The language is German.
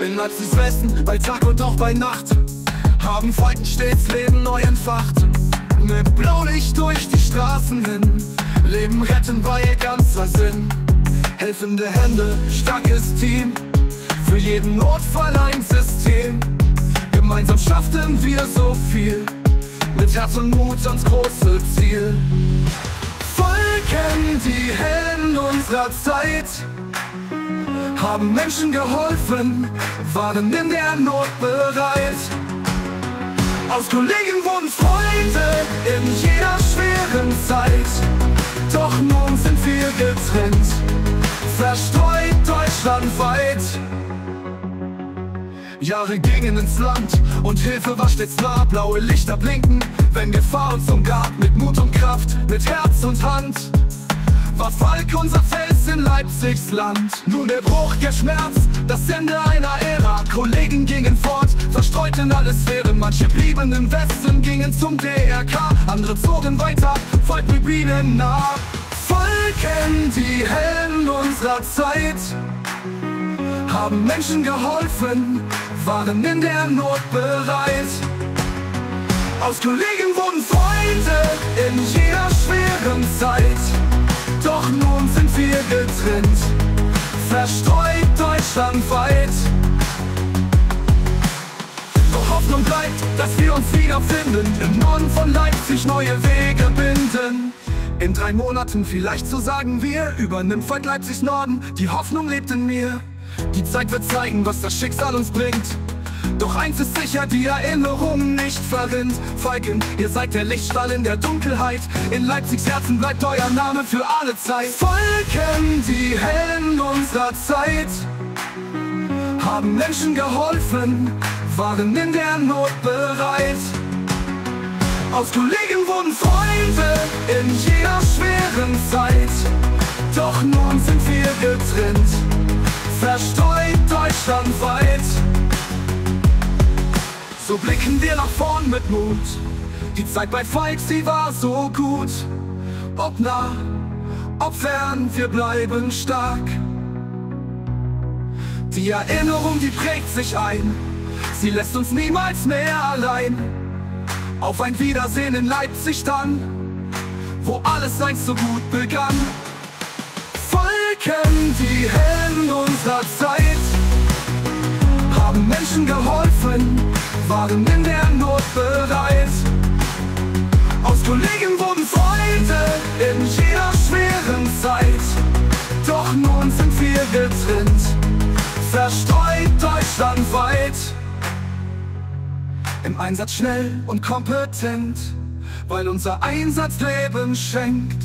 In Leipzigs Westen, bei Tag und auch bei Nacht. Haben Falken stets Leben neu entfacht. Mit Blaulicht durch die Straßen hin. Leben retten war ihr ganzer Sinn. Helfende Hände, starkes Team. Für jeden Notfall ein System. Gemeinsam schafften wir so viel. Mit Herz und Mut ans große Ziel. Volken, die Helden unserer Zeit Haben Menschen geholfen, waren in der Not bereit Aus Kollegen wurden Freunde in jeder schweren Zeit Doch nun sind wir getrennt, verstreut deutschlandweit Jahre gingen ins Land und Hilfe war stets nah. Blaue Lichter blinken, wenn Gefahr uns umgab. Mit Mut und Kraft, mit Herz und Hand war Falk unser Fels in Leipzigs Land. Nun der Bruch, der Schmerz, das Ende einer Ära. Kollegen gingen fort, verstreut in alle Sphären. Manche blieben im Westen, gingen zum DRK. Andere zogen weiter, folgten Bienen nah. Volken, die Helden unserer Zeit haben Menschen geholfen, waren in der Not bereit. Aus Kollegen wurden Freunde in jeder schweren getrennt, verstreut deutschlandweit. Doch Hoffnung bleibt, dass wir uns wiederfinden, im Norden von Leipzig neue Wege binden. In drei Monaten vielleicht so sagen wir, übernimmt Volk Leipzigs Norden, die Hoffnung lebt in mir. Die Zeit wird zeigen, was das Schicksal uns bringt. Doch eins ist sicher, die Erinnerung nicht verrinnt. Falken, ihr seid der Lichtstrahl in der Dunkelheit. In Leipzigs Herzen bleibt euer Name für alle Zeit. Volken, die Helden unserer Zeit, haben Menschen geholfen, waren in der Not bereit. Aus Kollegen wurden Freunde in jeder schweren Zeit. Doch nun sind wir getrennt verstreut deutschlandweit. So blicken wir nach vorn mit Mut. Die Zeit bei Falk, sie war so gut. Ob nah, ob fern, wir bleiben stark. Die Erinnerung, die prägt sich ein. Sie lässt uns niemals mehr allein. Auf ein Wiedersehen in Leipzig dann, wo alles einst so gut begann. Volken, die Helden unserer Zeit Haben Menschen geholfen, waren in der Not bereit. Aus Kollegen wurden Freunde in jeder schweren Zeit. Doch nun sind wir getrennt, verstreut deutschlandweit. Im Einsatz schnell und kompetent, weil unser Einsatz Leben schenkt